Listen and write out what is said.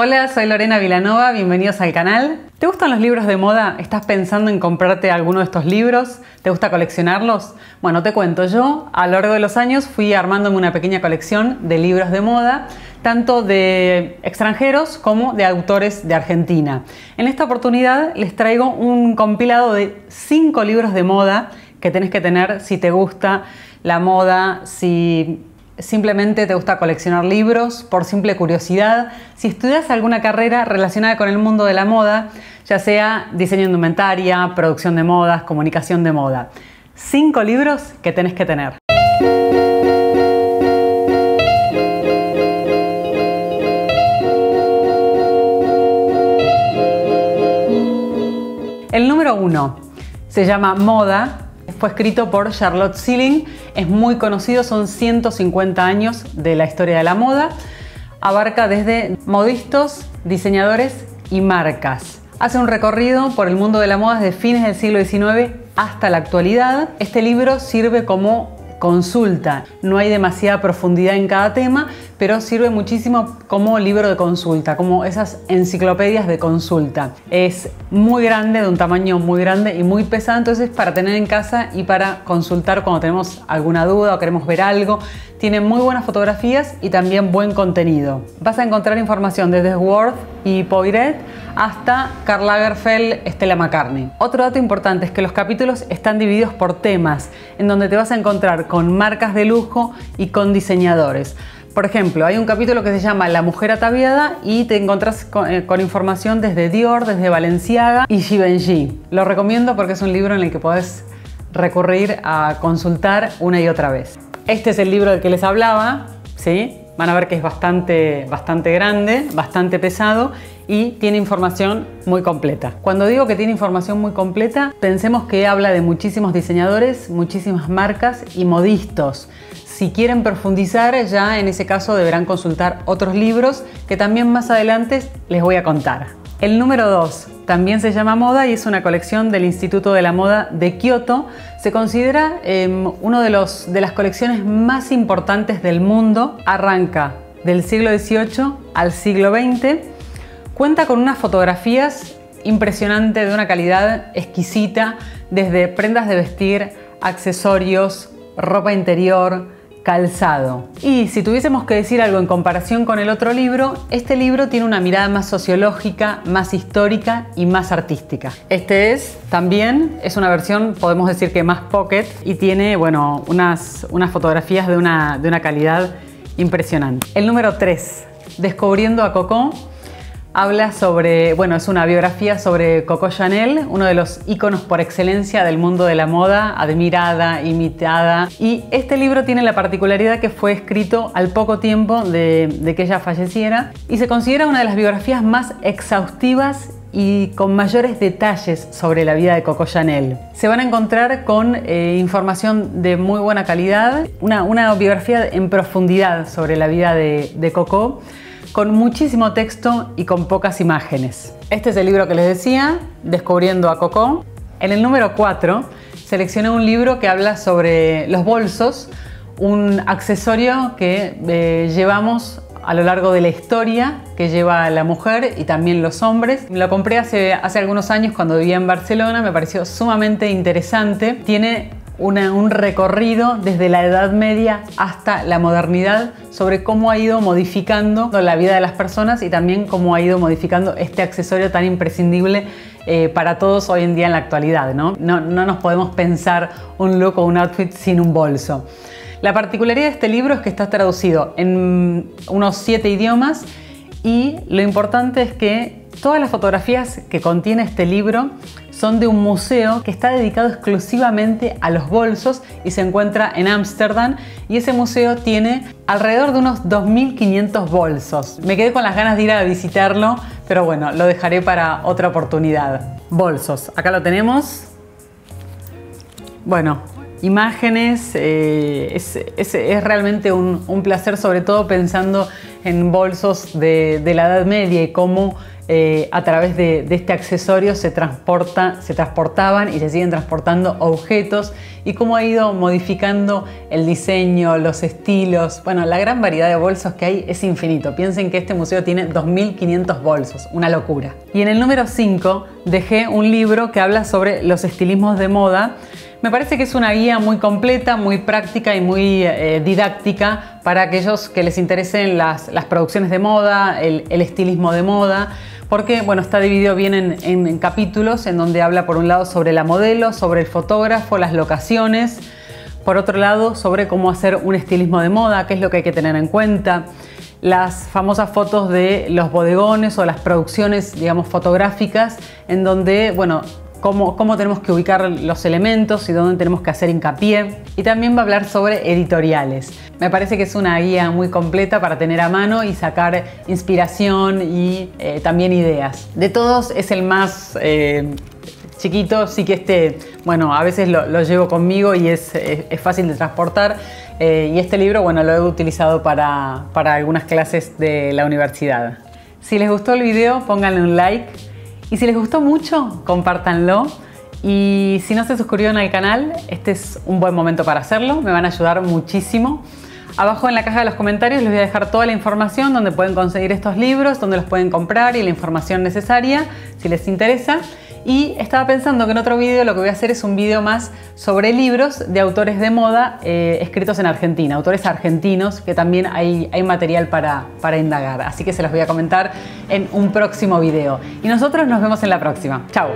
Hola, soy Lorena Vilanova, bienvenidos al canal. ¿Te gustan los libros de moda? ¿Estás pensando en comprarte alguno de estos libros? ¿Te gusta coleccionarlos? Bueno, te cuento, yo a lo largo de los años fui armándome una pequeña colección de libros de moda, tanto de extranjeros como de autores de Argentina. En esta oportunidad les traigo un compilado de cinco libros de moda que tenés que tener si te gusta la moda, si simplemente te gusta coleccionar libros por simple curiosidad, si estudias alguna carrera relacionada con el mundo de la moda, ya sea diseño indumentaria, producción de modas, comunicación de moda. Cinco libros que tenés que tener. El número uno se llama Moda fue escrito por Charlotte Sealing, es muy conocido, son 150 años de la historia de la moda. Abarca desde modistos, diseñadores y marcas. Hace un recorrido por el mundo de la moda desde fines del siglo XIX hasta la actualidad. Este libro sirve como consulta. No hay demasiada profundidad en cada tema, pero sirve muchísimo como libro de consulta, como esas enciclopedias de consulta. Es muy grande, de un tamaño muy grande y muy pesado, entonces para tener en casa y para consultar cuando tenemos alguna duda o queremos ver algo. Tiene muy buenas fotografías y también buen contenido. Vas a encontrar información desde Word y Poiret hasta Karl Lagerfeld, Stella McCartney. Otro dato importante es que los capítulos están divididos por temas, en donde te vas a encontrar con marcas de lujo y con diseñadores. Por ejemplo, hay un capítulo que se llama La mujer ataviada y te encontrás eh, con, información desde Dior, desde Valenciaga y Givenchy. Lo recomiendo porque es un libro en el que podés recurrir a consultar una y otra vez. Este es el libro del que les hablaba, ¿sí? Van a ver que es bastante, bastante grande, bastante pesado y tiene información muy completa. Cuando digo que tiene información muy completa, pensemos que habla de muchísimos diseñadores, muchísimas marcas y modistos. Si quieren profundizar, ya en ese caso deberán consultar otros libros que también más adelante les voy a contar. El número 2 también se llama Moda y es una colección del Instituto de la Moda de Kioto. Se considera eh, una de, de las colecciones más importantes del mundo. Arranca del siglo XVIII al siglo XX. Cuenta con unas fotografías impresionantes de una calidad exquisita, desde prendas de vestir, accesorios, ropa interior, calzado. Y si tuviésemos que decir algo en comparación con el otro libro, este libro tiene una mirada más sociológica, más histórica y más artística. Este es también, es una versión, podemos decir que más pocket y tiene, bueno, unas, unas fotografías de una, de una calidad impresionante. El número 3, Descubriendo a Coco habla sobre, bueno, es una biografía sobre Coco Chanel, uno de los íconos por excelencia del mundo de la moda, admirada, imitada. Y este libro tiene la particularidad que fue escrito al poco tiempo de, que ella falleciera y se considera una de las biografías más exhaustivas y con mayores detalles sobre la vida de Coco Chanel. Se van a encontrar con eh, información de muy buena calidad, una, biografía en profundidad sobre la vida de, de Coco con muchísimo texto y con pocas imágenes. Este es el libro que les decía, Descubriendo a Coco. En el número 4 seleccioné un libro que habla sobre los bolsos, un accesorio que eh, llevamos a lo largo de la historia que lleva la mujer y también los hombres. Lo compré hace, hace algunos años cuando vivía en Barcelona, me pareció sumamente interesante. Tiene un recorrido desde la Edad Media hasta la modernidad sobre cómo ha ido modificando la vida de las personas y también cómo ha ido modificando este accesorio tan imprescindible eh, para todos hoy en día en la actualidad. ¿no? No, no nos podemos pensar un look o un outfit sin un bolso. La particularidad de este libro es que está traducido en unos siete idiomas y lo importante es que todas las fotografías que contiene este libro son de un museo que está dedicado exclusivamente a los bolsos y se encuentra en Ámsterdam y ese museo tiene alrededor de unos 2.500 bolsos. Me quedé con las ganas de ir a visitarlo, pero bueno, lo dejaré para otra oportunidad. Bolsos, acá lo tenemos. Bueno, imágenes, eh, es, realmente un, placer, sobre todo pensando en bolsos de, de la Edad Media y cómo eh, a través de, este accesorio se, transporta, se transportaban y se siguen transportando objetos y cómo ha ido modificando el diseño, los estilos. Bueno, la gran variedad de bolsos que hay es infinito. Piensen que este museo tiene 2.500 bolsos, una locura. Y en el número 5 dejé un libro que habla sobre los estilismos de moda me parece que es una guía muy completa, muy práctica y muy eh, didáctica para aquellos que les interesen las, producciones de moda, el, estilismo de moda, porque bueno, está dividido bien en, capítulos en donde habla por un lado sobre la modelo, sobre el fotógrafo, las locaciones, por otro lado sobre cómo hacer un estilismo de moda, qué es lo que hay que tener en cuenta, las famosas fotos de los bodegones o las producciones, digamos, fotográficas, en donde, bueno, cómo, tenemos que ubicar los elementos y dónde tenemos que hacer hincapié. Y también va a hablar sobre editoriales. Me parece que es una guía muy completa para tener a mano y sacar inspiración y eh, también ideas. De todos es el más... Eh, chiquito, sí que este, bueno, a veces lo, llevo conmigo y es, fácil de transportar. Eh, y este libro, bueno, lo he utilizado para, para algunas clases de la universidad. Si les gustó el video, pónganle un like y si les gustó mucho, compártanlo. Y si no se suscribieron al canal, este es un buen momento para hacerlo, me van a ayudar muchísimo. Abajo en la caja de los comentarios les voy a dejar toda la información donde pueden conseguir estos libros, donde los pueden comprar y la información necesaria si les interesa. Y estaba pensando que en otro vídeo lo que voy a hacer es un vídeo más sobre libros de autores de moda eh, escritos en Argentina, autores argentinos, que también hay, hay material para, para indagar. Así que se los voy a comentar en un próximo vídeo. Y nosotros nos vemos en la próxima. Chao.